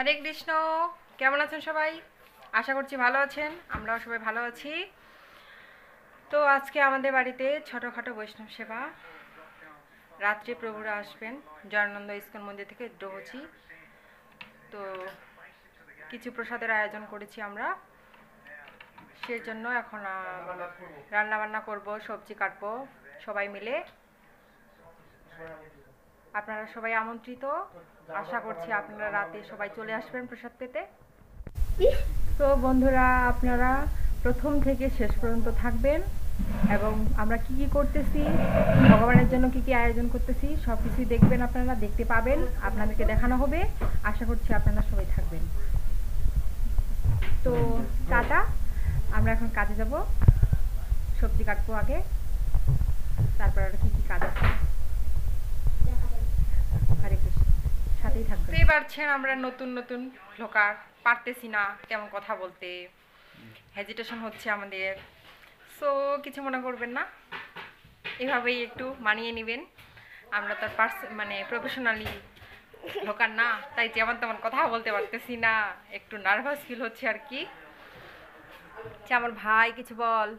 হরে কৃষ্ণ। কেমন আছেন সবাই? আশা করছি ভালো আছেন। আমরাও সবাই ভালো আছি। তো আজকে আমাদের বাড়িতে ছোটোখাটো বৈষ্ণব সেবা। রাত্রে প্রভুরা আসবেন, জয়ানন্দ ইস্কন মন্দির থেকে ডোবছি তো কিছু প্রসাদের আয়োজন করেছি আমরা। সেই জন্য এখন রান্না বান্না করব, সবজি কাটবো সবাই মিলে। আপনারা সবাই আমন্ত্রিত। আশা করছি আপনারা রাতে সবাই চলে আসবেন প্রসাদ পেতে। তো বন্ধুরা আপনারা প্রথম থেকে শেষ পর্যন্ত থাকবেন এবং আমরা কি কি করতেছি ভগবানের জন্য কি কি আয়োজন করতেছি সব কিছুই দেখবেন আপনারা দেখতে পাবেন আপনাদেরকে দেখানো হবে। আশা করছি আপনারা সবাই থাকবেন। তো টাটা আমরা এখন কাজে যাব। সবজি কাটবো আগে। তারপর আর কি কি কাজ আছে হরে কৃষ্ণ সাথেই থাকবেন। বুঝতেই পারছেন আমরা নতুন নতুন লোকার পারতেছি না তেমন কথা বলতে। হেজিটেশন হচ্ছে আমাদের। সো কিছু মনে করবেন না। এভাবেই একটু মানিয়ে নেবেন। আমরা তার পার্স মানে প্রফেশনালি লোকার না তাই যেমন তেমন কথা বলতে পারতেছি না। একটু নার্ভাস ফিল হচ্ছে আর কি। আচ্ছা, আমার ভাই কিছু বল।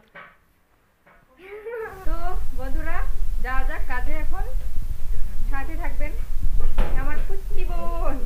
তো বন্ধুরা যা যাক কাজে এখন। সাথে থাকবেন। আমার পুচকি বোন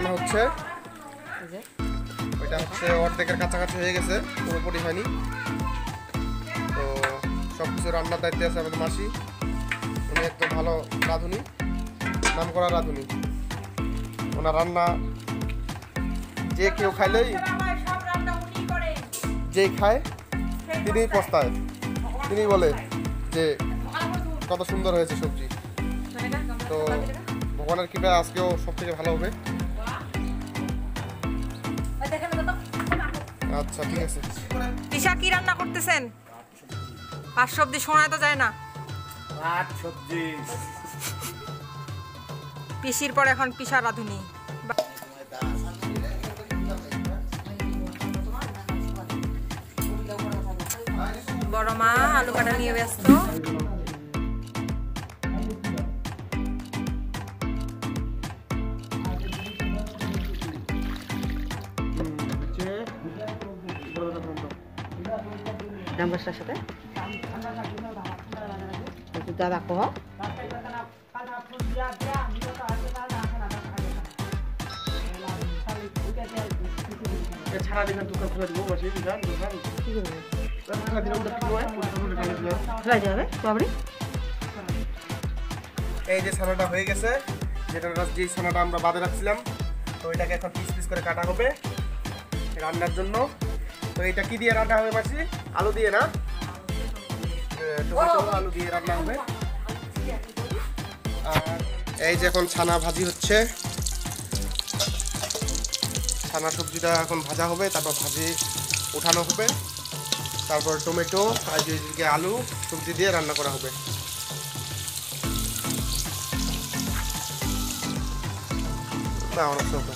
রান্না হচ্ছে। ওইটা হচ্ছে অর্ধেকের কাছাকাছি হয়ে গেছে পুরোপুরি হয়নি। তো সব কিছু রান্নার দায়িত্বে আছে আমাদের মাসি। উনি একটু ভালো রাঁধুনি নাম করা রাঁধুনি। ওনার রান্না যে কেউ খাইলেই যে খায় তিনিই পস্তায় তিনি বলে যে কত সুন্দর হয়েছে সবজি। তো ভগবানের কৃপায় আজকেও সব থেকে ভালো হবে। আচ্ছা ঠিক আছে। তিশা কি রান্না করতেছেন? পাঁচ সবজি শোনায় তো যায় না। ভাত সবজি। পিসির পর এখন পিসা রাঁধুনি। বড় মা আলু কাটা নিয়ে ব্যস্ত। সাথে? দাদা কহ বাবরি? এই যে ছানাটা হয়ে গেছে যেটা যে ছানাটা আমরা বাদে রাখছিলাম, তো এটাকে এখন পিস পিস করে কাটা হবে রান্নার জন্য। তো এটা কি দিয়ে রান্না হবে মাসি? আলু দিয়ে না? টমেটো আলু দিয়ে রান্না হবে। আর এই যে এখন ছানা ভাজি হচ্ছে। ছানা সবজিটা এখন ভাজা হবে তারপর ভাজি উঠানো হবে। তারপর টমেটো আর যে এদিকে আলু সবজি দিয়ে রান্না করা হবে। না অনেক শখ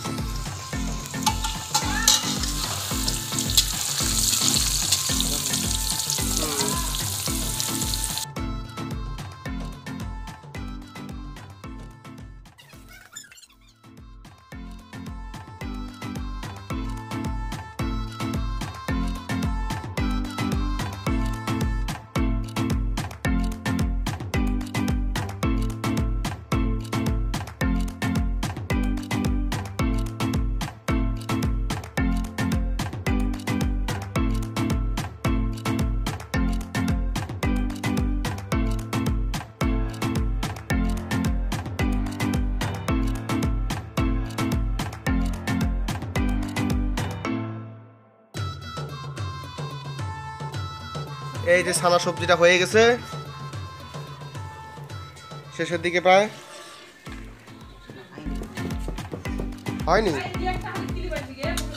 এই যে ছানা সবজিটা হয়ে গেছে। শেষের দিকে প্রায়। হয়নি?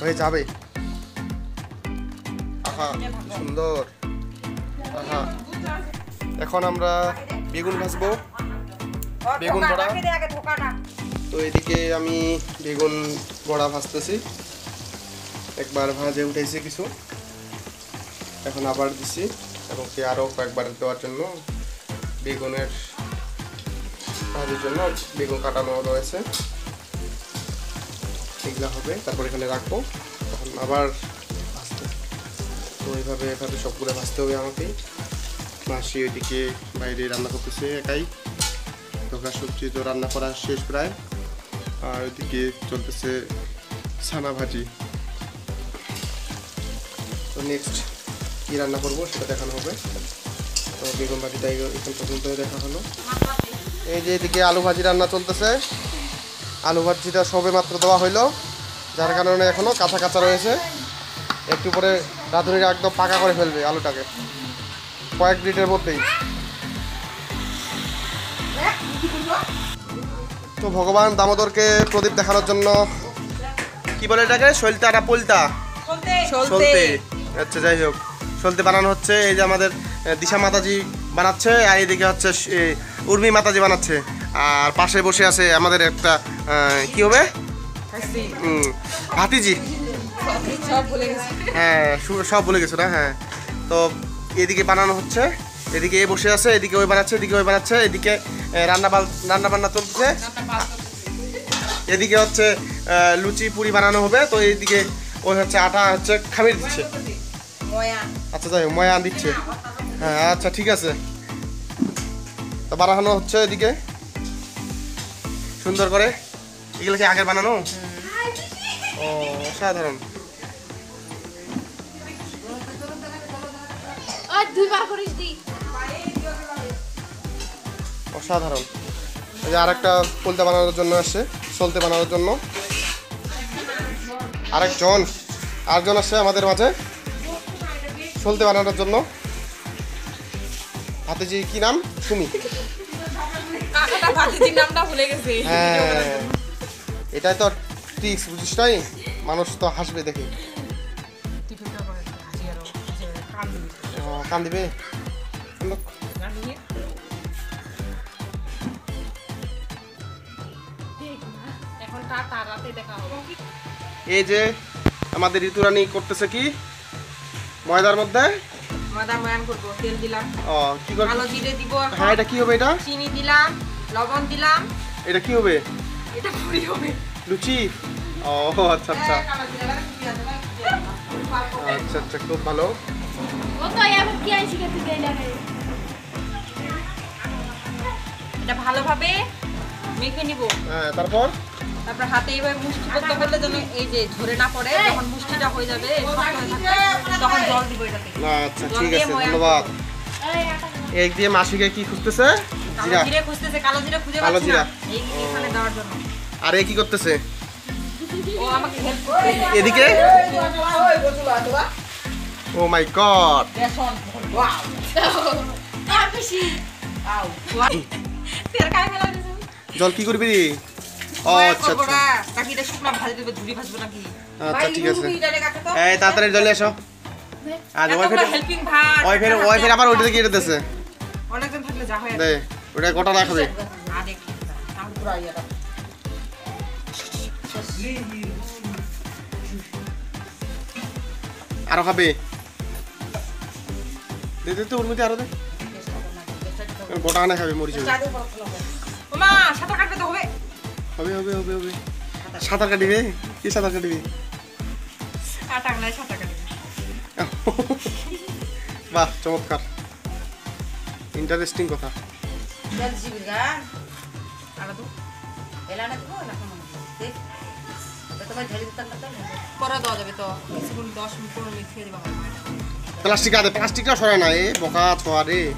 হয়ে যাবে। আহা, সুন্দর। আহা। এখন আমরা বেগুন ভাজবো। বেগুন বড়া। তো এদিকে আমি বেগুন বড়া ভাজতেছি। একবার ভাজে উঠেছি কিছু। এখন আবার দিছি। এবং কি আরও কয়েকবার দেওয়ার জন্য বেগুনের ভাজির জন্য বেগুন কাটানো রয়েছে। এগুলো হবে, তারপর এখানে রাখব। তখন আবার ভাজতে তো এইভাবে এভাবে সবগুলো ভাজতে হবে আমাকে। মাসি ওইদিকে বাইরে রান্না করতেছে একাই। ধোকা সবজি তো রান্না করা শেষ প্রায়। আর ওইদিকে চলতেছে ছানা ভাজি। তো নেক্সট কী রান্না করব সেটা দেখানো হবে। তো বেগুন ভাজিটা এখন পর্যন্ত দেখা হলো। এই যে এদিকে আলু ভাজি রান্না চলতেছে। আলু ভাজিটা সবে মাত্র দেওয়া হইল। যার কারণে এখনও কাঁচা কাঁচা রয়েছে। একটু পরে রাঁধুনিরা একদম পাকা করে ফেলবে আলুটাকে। কয়েক মিনিটের মধ্যেই। তো ভগবান দামোদরকে প্রদীপ দেখানোর জন্য কি বলে এটাকে? সলতা না পোলতা সলতে আচ্ছা যাই হোক। সলতে বানানো হচ্ছে। এই যে আমাদের দিশা মাতাজি বানাচ্ছে আর এইদিকে হচ্ছে উর্মি মাতাজি বানাচ্ছে। আর পাশে বসে আছে আমাদের একটা কি হবে? হুম, ভাতিজি। হ্যাঁ সব বলে গেছো না? হ্যাঁ। তো এদিকে বানানো হচ্ছে এদিকে এ বসে আছে এদিকে ওই বানাচ্ছে এদিকে ওই বানাচ্ছে এদিকে রান্না রান্না বান্না চলছে এদিকে হচ্ছে লুচি পুরি বানানো হবে তো এইদিকে ওই হচ্ছে আটা হচ্ছে খামির দিচ্ছে। আচ্ছা যাই হোক ময়া দিচ্ছে। হ্যাঁ আচ্ছা ঠিক আছে। তো বানানো হচ্ছে এদিকে। সুন্দর করে। এগুলো কি আগের বানানো? ও সাধারণ অসাধারণ। এই যে আরেকটা পোলতে বানানোর জন্য আসছে সলতে বানানোর জন্য। আরেকজন আরেকজন আসছে আমাদের মাঝে। সলতে বানানোর জন্য। হাতেজি কি নাম? গেছি। হ্যাঁ। এটাই তো ট্রিক্স বুঝিস তাই মানুষ তো হাসবে দেখে। কান দিবে? এই যে আমাদের ঋতুরানী করতেছে কি? ময়দার মধ্যে? ময়দা ময়ান করব তেল দিলাম। ও কি কর কালো জিরে দিব হ্যাঁ এটা কি হবে এটা? চিনি দিলাম লবণ দিলাম। এটা কি হবে? এটা পুরি হবে। লুচি? ও আচ্ছা আচ্ছা। আচ্ছা আচ্ছা খুব ভালো। ও তো এবার কি আইছি কে তুই এটা ভালোভাবে মেখে নিব। হ্যাঁ তারপর? তারপর হাতে এইভাবে মুষ্টি করতে করলে যেন এই যে ঝরে না পড়ে যখন মুষ্টিটা হয়ে যাবে শক্ত হয়ে থাকবে, তখন জল দিব এটাতে। আচ্ছা ঠিক আছে ধন্যবাদ। এই দিয়ে মাসিকে কি খুঁজতেছে? কালো জিরা। খুঁজতেছে কালো জিরে খুঁজে কালো না। জিরা। এই এখানে দেওয়ার জন্য। আর এ কি করতেছে? ও আমাকে হেল্প করতে এদিকে? ও মাই গড। আর বেশি তেল কায় ফেলা জল কি করবি? আচ্ছা আচ্ছা। না এটা শুকনা ভাজি দেবে ঝুড়ি ভাজবো নাকি? আচ্ছা ঠিক আছে। এই তাড়াতাড়ি জলে হেল্পিং ভাত ফের আবার ওইটা কি দিতেছে অনেকজন থাকলে যা হয় দে ওটা গোটা রাখবে আর পুরো আরও খাবে। দে দে তো ওর মধ্যে আরও দে। গোটা আনে খাবে মরিচ ওমা সাঁতার কাটতে তো হবে। হবে হবে হবে হবে। সাঁতার কাটিবে? কি সাঁতার কাটিবি? বাহ চমৎকার। ইন্টারেস্টিং কথা। প্লাস্টিক আদে প্লাস্টিকটা সরায় না এ বকা ছোয়া রে।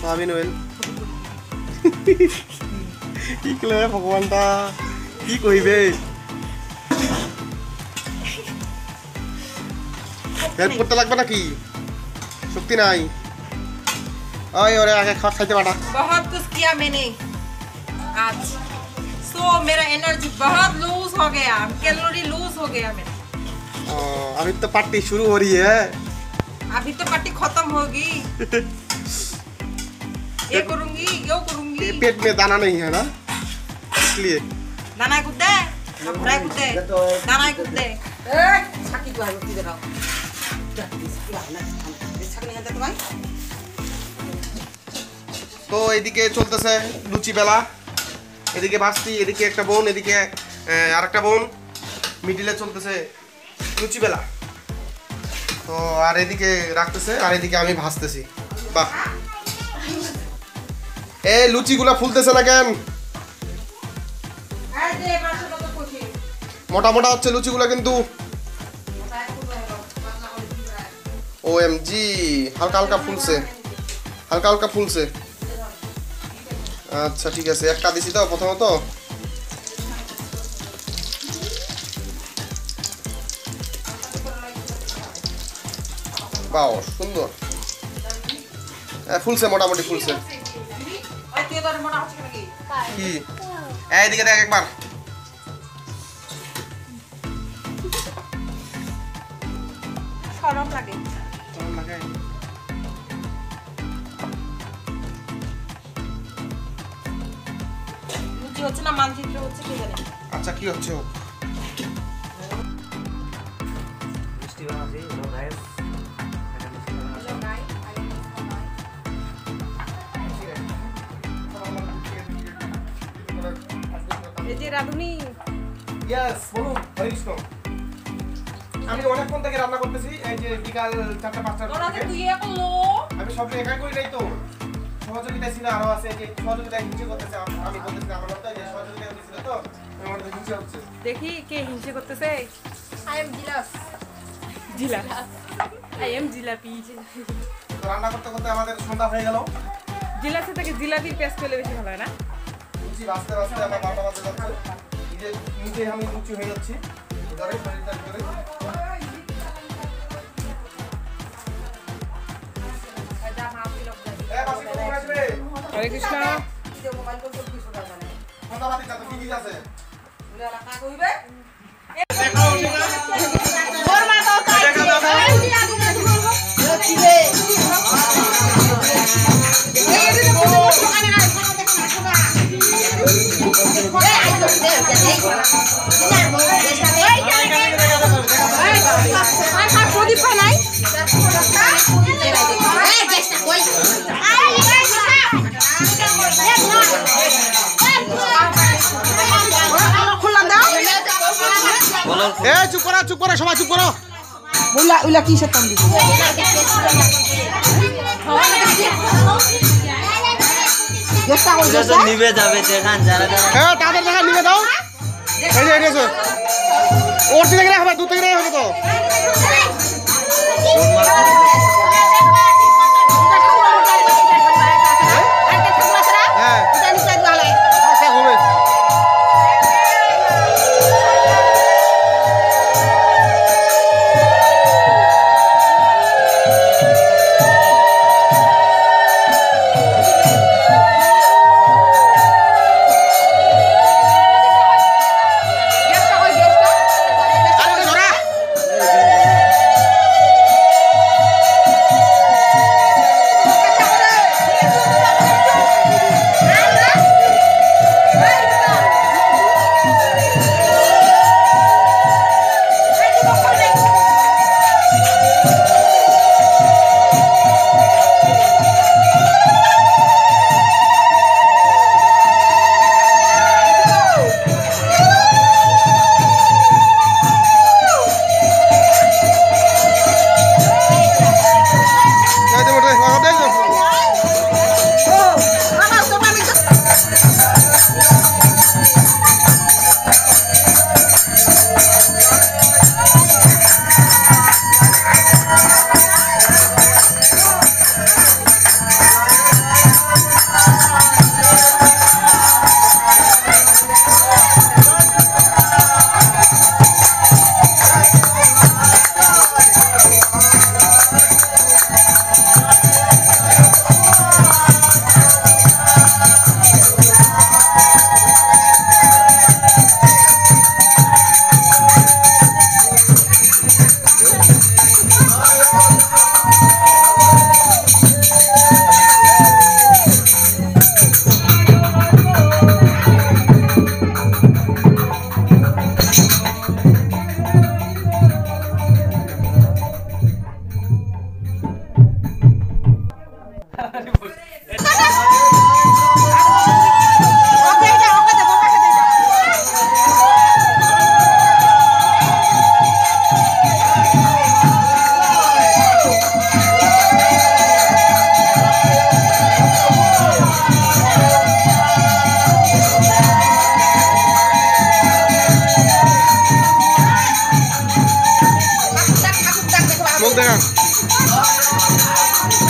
সোয়াবিন অয়েল কি কলে ভগবানটা কি কইবে হেল্প করতে লাগবে নাকি শক্তি নাই ওই ওরে আগে খাওয়া খাইতে পাটা बहुत कुछ किया मैंने आज सो मेरा एनर्जी बहुत लूज हो गया कैलोरी लूज हो गया मेरा ও, আমি তো পার্টি শুরু हो रही है अभी तो पार्टी खत्म होगी ये करूंगी यो करूंगी ये पेट में दाना नहीं है ना इसलिए दाना कुत्ते फ्राई कुत्ते दाना कुत्ते ছাকি তো কি দেখাও ছাকি নিয়ে যেতে তোমায় তো এদিকে চলতেছে লুচি বেলা এদিকে বাস্তি এদিকে একটা বোন এদিকে আর একটা বোন মিডিলে চলতেছে লুচি বেলা তো আর এদিকে রাখতেছে আর এদিকে আমি ভাজতেছি বাহ এ লুচিগুলা ফুলতেছে না কেন মোটা মোটা হচ্ছে লুচিগুলো কিন্তু ও এম জি হালকা হালকা ফুলছে। হালকা হালকা ফুলছে। আচ্ছা ঠিক আছে একটা দিছি তো প্রথমত। বাও সুন্দর। ফুলছে মোটামুটি ফুলছে। কি? এইদিকে দেখ একবার। সরম লাগে লুচি হচ্ছে না মানচিত্র হচ্ছে কে জানে আচ্ছা কি হচ্ছে হোক এই যে রাধুনি ইয়েস বলুন হরে কৃষ্ণ আমি অনেকক্ষণ থেকে রান্না করতেছি এই যে বিকাল চারটা পাঁচটা আমি সব একাই করি নাই তো। সহযোগিতা ছিল আরও আছে যে সহযোগিতা হিংসে করতেছে আমি বলতেছি আমার মতো যে সহযোগিতা করতেছিল তো আমার মধ্যে হিংসে হচ্ছে। দেখি কে হিংসে করতেছে। I am jealous. জিলা আই এম জিলাপি। রান্না করতে করতে আমাদের সন্ধ্যা হয়ে গেল। জিলাপি থেকে জিলাপির পেস্ট পেলে বেশি ভালো হয় না? লুচি বাঁচতে বাঁচতে আমার বারোটা বাজতে যাচ্ছে। নিজে নিজে আমি লুচি হয়ে যাচ্ছি। ভিতরে শরীরটার ভিতরে হৰে কৃষ্ণ। এতিয়া মোবাইলটো চব কিছু কথা নাই মনত আছে? কিবা আছে বুলি এলাকা কৰিবে চুপ করো চুপ করো। সবাই চুপ করো বললা ওইলা কি সেতাম দিছি নিভে যাবে দেখান যারা যারা। হ্যাঁ তাদের দেখা নিবে দাও। এই যে এই যে ওর দিকে গেলে হবে দু থেকে হবে তো। আরে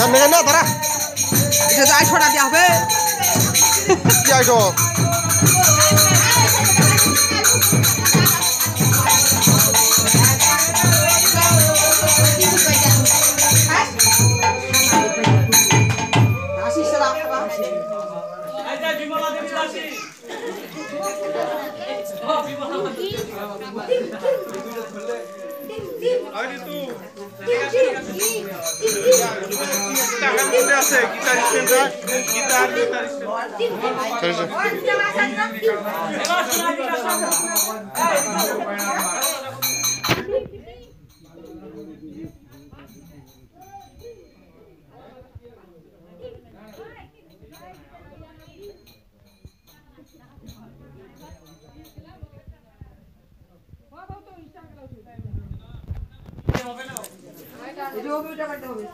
धन्ने ना तारा इसे जाय छोड़ा दिया होबे जाय तो এটা হবে, ওটা কাটতে হবে।